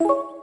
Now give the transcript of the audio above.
You